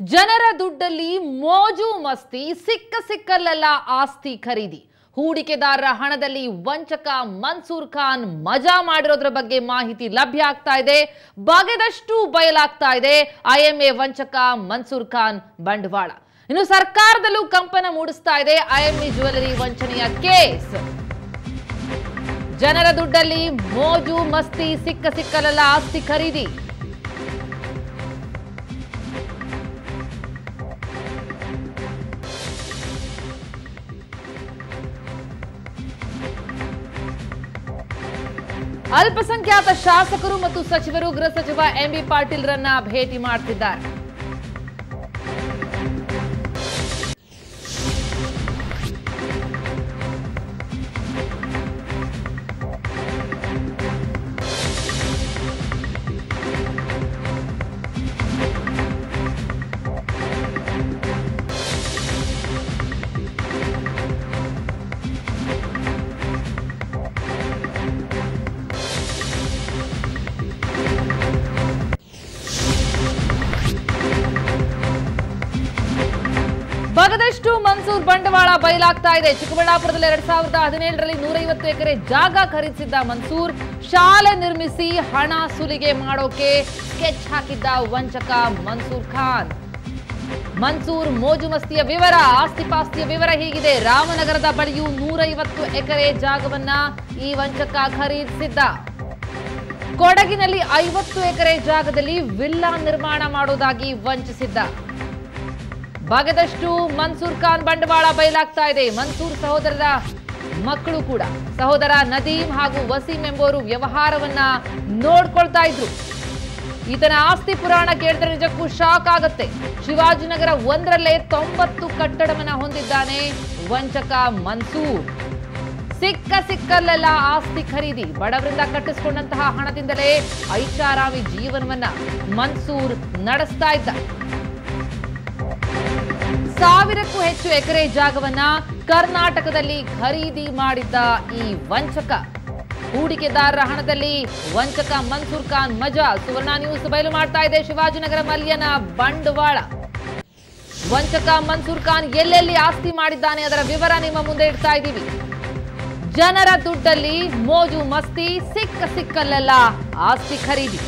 ಜನರ ದುಡ್ಡಲ್ಲಿ ಮೋಜು ಮಸ್ತಿ, ಸಿಕ್ಕ ಸಿಕ್ಕಲ್ಲೆಲ್ಲ ಆಸ್ತಿ ಖರೀದಿ. ಹೂಡಿಕೆದಾರರ ಹಣದಲ್ಲಿ ವಂಚಕ ಮನ್ಸೂರ್ ಖಾನ್ ಮಜಾ ಮಾಡಿರೋದ್ರ ಬಗ್ಗೆ ಮಾಹಿತಿ ಲಭ್ಯ ಆಗ್ತಾ ಇದೆ. ಬಗೆದಷ್ಟು ಬಯಲಾಗ್ತಾ ಇದೆ ಐಎಂಎ ವಂಚಕ ಮನ್ಸೂರ್ ಖಾನ್ ಬಂಡವಾಳ. ಇನ್ನು ಸರ್ಕಾರದಲ್ಲೂ ಕಂಪನ ಮೂಡಿಸ್ತಾ ಇದೆ ಐಎಂಎ ಜ್ಯುವೆಲರಿ ವಂಚನೆಯ ಕೇಸ್. ಜನರ ದುಡ್ಡಲ್ಲಿ ಮೋಜು ಮಸ್ತಿ, ಸಿಕ್ಕ ಸಿಕ್ಕಲೆಲ್ಲ ಆಸ್ತಿ ಖರೀದಿ. ಅಲ್ಪಸಂಖ್ಯಾತ ಶಾಸಕರು ಮತ್ತು ಸಚಿವರು ಗೃಹ ಸಚಿವ ಎಂಬಿ ಪಾಟೀಲ್ರನ್ನ ಭೇಟಿ ಮಾಡ್ತಿದ್ದಾರೆ. ಬಗದಷ್ಟು ಮನ್ಸೂರ್ ಬಂಡವಾಳ ಬಯಲಾಗ್ತಾ ಇದೆ. ಚಿಕ್ಕಬಳ್ಳಾಪುರದಲ್ಲಿ ಎರಡ್ ಸಾವಿರದ ಹದಿನೇಳರಲ್ಲಿ ನೂರೈವತ್ತು ಎಕರೆ ಜಾಗ ಖರೀದಿಸಿದ್ದ ಮನ್ಸೂರ್. ಶಾಲೆ ನಿರ್ಮಿಸಿ ಹಣ ಸುಲಿಗೆ ಮಾಡೋಕೆ ಸ್ಕೆಚ್ ಹಾಕಿದ್ದ ವಂಚಕ ಮನ್ಸೂರ್ ಖಾನ್. ಮನ್ಸೂರ್ ಮೋಜು ಮಸ್ತಿಯ ವಿವರ, ಆಸ್ತಿಪಾಸ್ತಿಯ ವಿವರ ಹೀಗಿದೆ. ರಾಮನಗರದ ಬಳಿಯೂ ನೂರೈವತ್ತು ಎಕರೆ ಜಾಗವನ್ನ ಈ ವಂಚಕ ಖರೀದಿಸಿದ್ದ. ಕೊಡಗಿನಲ್ಲಿ ಐವತ್ತು ಎಕರೆ ಜಾಗದಲ್ಲಿ ವಿಲ್ಲಾ ನಿರ್ಮಾಣ ಮಾಡೋದಾಗಿ ವಂಚಿಸಿದ್ದ. ಬಗೆದಷ್ಟು ಮನ್ಸೂರ್ ಖಾನ್ ಬಂಡವಾಳ ಬಯಲಾಗ್ತಾ ಇದೆ. ಮನ್ಸೂರ್ ಸಹೋದರರ ಮಕ್ಕಳು ಕೂಡ, ಸಹೋದರ ನದೀಮ್ ಹಾಗೂ ವಸೀಂ ಎಂಬುವರು ವ್ಯವಹಾರವನ್ನ ನೋಡ್ಕೊಳ್ತಾ ಇದ್ರು. ಈತನ ಆಸ್ತಿ ಪುರಾಣ ಕೇಳಿದ್ರೆ ನಿಜಕ್ಕೂ ಶಾಕ್ ಆಗುತ್ತೆ. ಶಿವಾಜಿನಗರ ಒಂದರಲ್ಲೇ ತೊಂಬತ್ತು ಕಟ್ಟಡವನ್ನ ಹೊಂದಿದ್ದಾನೆ ವಂಚಕ ಮನ್ಸೂರ್. ಸಿಕ್ಕ ಸಿಕ್ಕಲ್ಲೆಲ್ಲ ಆಸ್ತಿ ಖರೀದಿ, ಬಡವರಿಂದ ಕಟ್ಟಿಸಿಕೊಂಡಂತಹ ಹಣದಿಂದಲೇ ಐಷಾರಾಮಿ ಜೀವನವನ್ನ ಮನ್ಸೂರ್ ನಡೆಸ್ತಾ ಇದ್ದ. ಸಾವಿರಕ್ಕೂ ಹೆಚ್ಚು ಎಕರೆ ಜಾಗವನ್ನ ಕರ್ನಾಟಕದಲ್ಲಿ ಖರೀದಿ ಮಾಡಿದ್ದ ಈ ವಂಚಕ. ಹೂಡಿಕೆದಾರರ ಹಣದಲ್ಲಿ ವಂಚಕ ಮನ್ಸೂರ್ ಖಾನ್ ಮಜಾ. ಸುವರ್ಣ ನ್ಯೂಸ್ ಬಯಲು ಮಾಡ್ತಾ ಇದೆ ಶಿವಾಜಿನಗರ ಮಲ್ಯನ ಬಂಡವಾಳ. ವಂಚಕ ಮನ್ಸೂರ್ ಖಾನ್ ಎಲ್ಲೆಲ್ಲಿ ಆಸ್ತಿ ಮಾಡಿದ್ದಾನೆ ಅದರ ವಿವರ ನಿಮ್ಮ ಮುಂದೆ ಇಡ್ತಾ ಇದ್ದೀವಿ. ಜನರ ದುಡ್ಡಲ್ಲಿ ಮೋಜು ಮಸ್ತಿ, ಸಿಕ್ಕ ಸಿಕ್ಕಲ್ಲೆಲ್ಲ ಆಸ್ತಿ ಖರೀದಿ.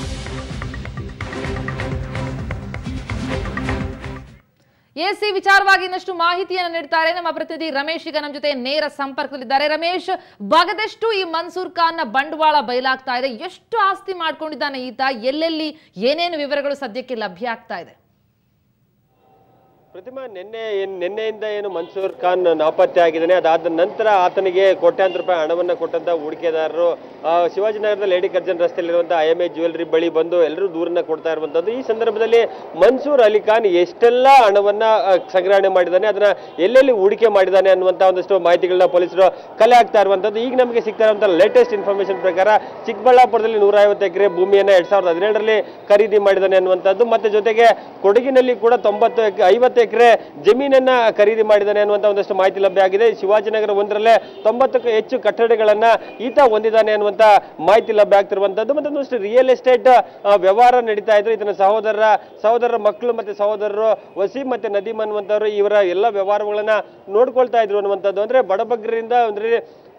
ಎಸಿ ವಿಚಾರವಾಗಿ ಇನ್ನಷ್ಟು ಮಾಹಿತಿಯನ್ನು ನೀಡುತ್ತಾರೆ ನಮ್ಮ ಪ್ರತಿನಿಧಿ ರಮೇಶ್. ಈಗ ನಮ್ಮ ಜೊತೆ ನೇರ ಸಂಪರ್ಕದಲ್ಲಿದ್ದಾರೆ. ರಮೇಶ್, ಬಗದಷ್ಟು ಈ ಮನ್ಸೂರ್ ಖಾನ್ನ ಬಂಡವಾಳ ಬಯಲಾಗ್ತಾ ಇದೆ. ಎಷ್ಟು ಆಸ್ತಿ ಮಾಡ್ಕೊಂಡಿದ್ದಾನೆ ಈತ? ಎಲ್ಲೆಲ್ಲಿ ಏನೇನು ವಿವರಗಳು ಸದ್ಯಕ್ಕೆ ಲಭ್ಯ ಆಗ್ತಾ ಇದೆ? ಪ್ರತಿಮಾ ನಿನ್ನೆ ಏನು ನಿನ್ನೆಯಿಂದ ಏನು ಮನ್ಸೂರ್ ಖಾನ್ ನಾಪತ್ತೆ ಆಗಿದ್ದಾನೆ. ಅದಾದ ನಂತರ ಆತನಿಗೆ ಕೋಟ್ಯಾಂತರ ರೂಪಾಯಿ ಹಣವನ್ನು ಕೊಟ್ಟಂತ ಹೂಡಿಕೆದಾರರು ಶಿವಾಜಿನಗರದ ಲೇಡಿ ಕರ್ಜನ್ ರಸ್ತೆಯಲ್ಲಿರುವಂತಹ ಐ ಎಂ ಎ ಜ್ಯುವೆಲ್ಲರಿ ಬಳಿ ಬಂದು ಎಲ್ಲರೂ ದೂರನ್ನ ಕೊಡ್ತಾ ಇರುವಂತದ್ದು. ಈ ಸಂದರ್ಭದಲ್ಲಿ ಮನ್ಸೂರ್ ಅಲಿ ಖಾನ್ ಎಷ್ಟೆಲ್ಲ ಹಣವನ್ನ ಸಂಗ್ರಹಣೆ ಮಾಡಿದ್ದಾನೆ, ಅದನ್ನ ಎಲ್ಲೆಲ್ಲಿ ಹೂಡಿಕೆ ಮಾಡಿದ್ದಾನೆ ಅನ್ನುವಂತ ಒಂದಷ್ಟು ಮಾಹಿತಿಗಳನ್ನ ಪೊಲೀಸರು ಕಲೆ ಆಗ್ತಾ ಇರುವಂತದ್ದು. ಈಗ ನಮಗೆ ಸಿಗ್ತಾ ಇರುವಂತಹ ಲೇಟೆಸ್ಟ್ ಇನ್ಫಾರ್ಮೇಶನ್ ಪ್ರಕಾರ ಚಿಕ್ಕಬಳ್ಳಾಪುರದಲ್ಲಿ ನೂರ ಐವತ್ತು ಎಕರೆ ಭೂಮಿಯನ್ನ ಎರಡ್ ಸಾವಿರದ ಹದಿನೇಳರಲ್ಲಿ ಖರೀದಿ ಮಾಡಿದ್ದಾನೆ ಅನ್ನುವಂಥದ್ದು ಮತ್ತೆ ಜೊತೆಗೆ ಕೊಡಗಿನಲ್ಲಿ ಕೂಡ ತೊಂಬತ್ತು ಐವತ್ತು ಎಕರೆ ಜಮೀನನ್ನ ಖರೀದಿ ಮಾಡಿದ್ದಾನೆ ಅನ್ನುವಂತ ಒಂದಷ್ಟು ಮಾಹಿತಿ ಲಭ್ಯ ಆಗಿದೆ. ಶಿವಾಜಿನಗರ ಒಂದರಲ್ಲೇ ತೊಂಬತ್ತಕ್ಕೂ ಹೆಚ್ಚು ಕಟ್ಟಡಗಳನ್ನ ಈತ ಹೊಂದಿದ್ದಾನೆ ಅನ್ನುವಂತ ಮಾಹಿತಿ ಲಭ್ಯ ಆಗ್ತಿರುವಂತದ್ದು. ಮತ್ತೆ ಒಂದಷ್ಟು ರಿಯಲ್ ಎಸ್ಟೇಟ್ ವ್ಯವಹಾರ ನಡೀತಾ ಇದ್ರು ಇದನ್ನ ಸಹೋದರ ಸಹೋದರರ ಮಕ್ಕಳು ಮತ್ತೆ ಸಹೋದರರು ವಸೀಂ ಮತ್ತೆ ನದೀಮ್ ಅನ್ನುವಂಥವ್ರು ಇವರ ಎಲ್ಲ ವ್ಯವಹಾರಗಳನ್ನ ನೋಡ್ಕೊಳ್ತಾ ಇದ್ರು ಅನ್ನುವಂಥದ್ದು ಅಂದ್ರೆ ಬಡಬಗ್ಗರಿಂದ ಅಂದ್ರೆ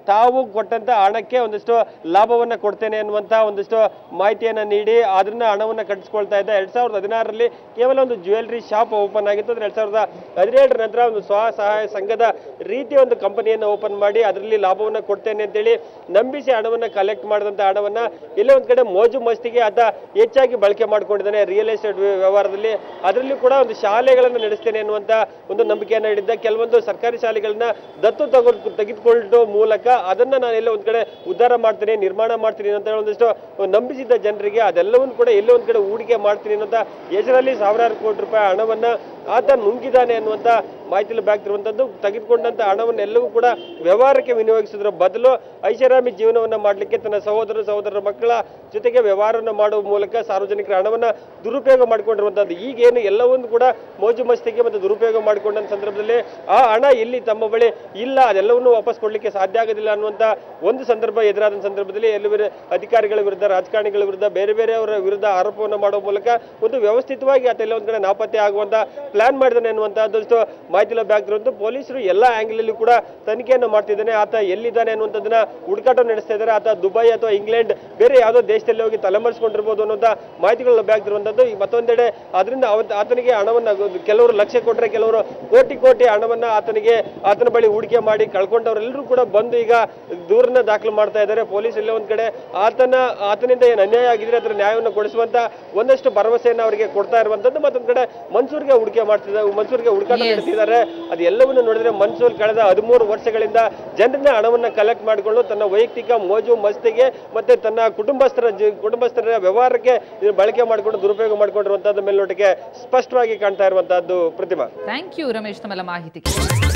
ತಾವು ಕೊಟ್ಟಂತ ಹಣಕ್ಕೆ ಒಂದಿಷ್ಟು ಲಾಭವನ್ನ ಕೊಡ್ತೇನೆ ಅನ್ನುವಂತ ಒಂದಿಷ್ಟು ಮಾಹಿತಿಯನ್ನ ನೀಡಿ ಅದನ್ನ ಹಣವನ್ನ ಕಟ್ಟಿಸ್ಕೊಳ್ತಾ ಇದ್ದ ಎರಡ್ ಸಾವಿರದ ಹದಿನಾರರಲ್ಲಿ ಕೇವಲ ಒಂದು ಜ್ಯುವೆಲ್ಲರಿ ಶಾಪ್ ಓಪನ್ ಆಗಿತ್ತು. ಅಂದ್ರೆ ಎರಡ್ ಸಾವಿರದ ಹದಿನೇಳರ ನಂತರ ಒಂದು ಸ್ವಸಹಾಯ ಸಂಘದ ರೀತಿಯ ಒಂದು ಕಂಪನಿಯನ್ನು ಓಪನ್ ಮಾಡಿ ಅದರಲ್ಲಿ ಲಾಭವನ್ನ ಕೊಡ್ತೇನೆ ಅಂತೇಳಿ ನಂಬಿಸಿ ಹಣವನ್ನ ಕಲೆಕ್ಟ್ ಮಾಡಿದಂತ ಹಣವನ್ನ ಎಲ್ಲೋ ಒಂದ್ ಕಡೆ ಮೋಜು ಮಸ್ತಿಗೆ ಆತ ಹೆಚ್ಚಾಗಿ ಬಳಕೆ ಮಾಡ್ಕೊಂಡಿದ್ದಾನೆ ರಿಯಲ್ ಎಸ್ಟೇಟ್ ವ್ಯವಹಾರದಲ್ಲಿ. ಅದರಲ್ಲಿ ಕೂಡ ಒಂದು ಶಾಲೆಗಳನ್ನು ನಡೆಸ್ತೇನೆ ಅನ್ನುವಂತ ಒಂದು ನಂಬಿಕೆಯನ್ನ ಹಿಡಿದ ಕೆಲವೊಂದು ಸರ್ಕಾರಿ ಶಾಲೆಗಳನ್ನ ದತ್ತು ತಗೊಂಡು ತೆಗೆದುಕೊಳ್ಳೋ ಮೂಲಕ ಅದನ್ನ ನಾನು ಎಲ್ಲ ಒಂದ್ ಕಡೆ ಉದ್ಧಾರ ಮಾಡ್ತೀನಿ, ನಿರ್ಮಾಣ ಮಾಡ್ತೀನಿ ಅಂತ ಒಂದಷ್ಟು ನಂಬಿಸಿದ್ದ ಜನರಿಗೆ ಅದೆಲ್ಲವನ್ನು ಕೂಡ ಎಲ್ಲೋ ಒಂದ್ ಕಡೆ ಹೂಡಿಕೆ ಮಾಡ್ತೀನಿ ಅನ್ನೋಂತ ಹೆಸರಲ್ಲಿ ಸಾವಿರಾರು ಕೋಟಿ ರೂಪಾಯಿ ಹಣವನ್ನ ಆತ ನುಂಗಿದ್ದಾನೆ ಅನ್ನುವಂತ ಮಾಹಿತಿ ತೆಗೆದುಕೊಂಡಂಥ ತೆಗೆದುಕೊಂಡಂತ ಹಣವನ್ನೆಲ್ಲವೂ ಕೂಡ ವ್ಯವಹಾರಕ್ಕೆ ವಿನಿಯೋಗಿಸಿದ್ರ. ಬದಲು ಐಷಾರಾಮಿ ಜೀವನವನ್ನ ಮಾಡಲಿಕ್ಕೆ ತನ್ನ ಸಹೋದರ, ಸಹೋದರರ ಮಕ್ಕಳ ಜೊತೆಗೆ ವ್ಯವಹಾರವನ್ನು ಮಾಡುವ ಮೂಲಕ ಸಾರ್ವಜನಿಕರ ಹಣವನ್ನ ದುರುಪಯೋಗ ಮಾಡಿಕೊಂಡಿರುವಂತದ್ದು. ಈಗೇನು ಎಲ್ಲವನ್ನು ಕೂಡ ಮೋಜು ಮಸ್ತಿಗೆ ಮತ್ತು ದುರುಪಯೋಗ ಮಾಡಿಕೊಂಡ ಸಂದರ್ಭದಲ್ಲಿ ಆ ಹಣ ಇಲ್ಲಿ ತಮ್ಮ ಬಳಿ ಇಲ್ಲ, ಅದೆಲ್ಲವನ್ನೂ ವಾಪಸ್ ಕೊಡ್ಲಿಕ್ಕೆ ಸಾಧ್ಯ ಆಗೋದಿಲ್ಲ ಅನ್ನುವಂತ ಒಂದು ಸಂದರ್ಭ ಎದುರಾದ ಸಂದರ್ಭದಲ್ಲಿ ಎಲ್ಲವೇ ಅಧಿಕಾರಿಗಳ ವಿರುದ್ಧ, ರಾಜಕಾರಣಿಗಳ ವಿರುದ್ಧ, ಬೇರೆ ಬೇರೆಯವರ ವಿರುದ್ಧ ಆರೋಪವನ್ನು ಮಾಡುವ ಮೂಲಕ ಒಂದು ವ್ಯವಸ್ಥಿತವಾಗಿ ಆತ ಎಲ್ಲ ಒಂದ್ ಕಡೆ ನಾಪತ್ತೆ ಆಗುವಂತ ಪ್ಲಾನ್ ಮಾಡಿದಾನೆ ಅನ್ನುವಂತಹದ್ದಷ್ಟು ಮಾಹಿತಿ ಲಭ್ಯ ಆಗ್ತಿರುವಂತ ಪೊಲೀಸರು ಎಲ್ಲ ಆಂಗಲ್ ಅಲ್ಲಿ ಕೂಡ ತನಿಖೆಯನ್ನು ಮಾಡ್ತಿದ್ದಾನೆ. ಆತ ಎಲ್ಲಿದ್ದಾನೆ ಅನ್ನುವಂಥದ್ದನ್ನ ಹುಡುಕಾಟ ನಡೆಸ್ತಾ ಇದ್ದಾರೆ. ಆತ ದುಬೈ ಅಥವಾ ಇಂಗ್ಲೆಂಡ್ ಬೇರೆ ಯಾವುದೋ ದೇಶದಲ್ಲಿ ಹೋಗಿ ತಲೆಮರೆಸ್ಕೊಂಡಿರ್ಬೋದು ಅನ್ನೋಂಥ ಮಾಹಿತಿಗಳು ಲಭ್ಯ ಆಗ್ತಿರುವಂತದ್ದು ಈ ಮತ್ತೊಂದೆಡೆ ಅದರಿಂದ ಆತನಿಗೆ ಹಣವನ್ನ ಕೆಲವರು ಲಕ್ಷ ಕೊಟ್ಟರೆ ಕೆಲವರು ಕೋಟಿ ಕೋಟಿ ಹಣವನ್ನ ಆತನಿಗೆ ಆತನ ಬಳಿ ಹೂಡಿಕೆ ಮಾಡಿ ಕಳ್ಕೊಂಡವರೆಲ್ಲರೂ ಕೂಡ ಬಂದು ಈಗ ದೂರನ್ನ ದಾಖಲು ಮಾಡ್ತಾ ಇದ್ದಾರೆ. ಪೊಲೀಸ್ ಎಲ್ಲ ಒಂದ್ ಕಡೆ ಆತನ ಆತನಿಂದ ಏನು ಅನ್ಯಾಯ ಆಗಿದ್ರೆ ಅದರ ನ್ಯಾಯವನ್ನು ಕೊಡಿಸುವಂತ ಒಂದಷ್ಟು ಭರವಸೆಯನ್ನು ಅವರಿಗೆ ಕೊಡ್ತಾ ಇರುವಂತದ್ದು ಮತ್ತೊಂದ್ ಕಡೆ ಮನ್ಸೂರ್ಗೆ ಹೂಡಿಕೆ ಮಾಡ್ತಿದ್ದಾರೆ ಮನ್ಸೂರ್ಗೆ ಹುಡುಕಾಟ ನಡೆಸಿದ್ದಾರೆ ಅದು ಎಲ್ಲವನ್ನು ನೋಡಿದ್ರೆ ಮನ್ಸೂರ್ ಕಳೆದ ಹದಿಮೂರು ವರ್ಷಗಳಿಂದ ಜನರಿಂದ ಹಣವನ್ನು ಕಲೆಕ್ಟ್ ಮಾಡಿಕೊಂಡು ತನ್ನ ವೈಯಕ್ತಿಕ ಮೋಜು, ಮಸ್ತಿಗೆ ಮತ್ತೆ ತನ್ನ ಕುಟುಂಬಸ್ಥರ ಕುಟುಂಬಸ್ಥರ ವ್ಯವಹಾರಕ್ಕೆ ಬಳಕೆ ಮಾಡಿಕೊಂಡು ದುರುಪಯೋಗ ಮಾಡಿಕೊಂಡಿರುವಂತದ್ದು ಮೇಲ್ನೋಟಕ್ಕೆ ಸ್ಪಷ್ಟವಾಗಿ ಕಾಣ್ತಾ ಇರುವಂತಹದ್ದು ಪ್ರತಿಮಾ. ಥ್ಯಾಂಕ್ ಯು ರಮೇಶ್ ತಮ್ಮೆಲ್ಲ ಮಾಹಿತಿಗೆ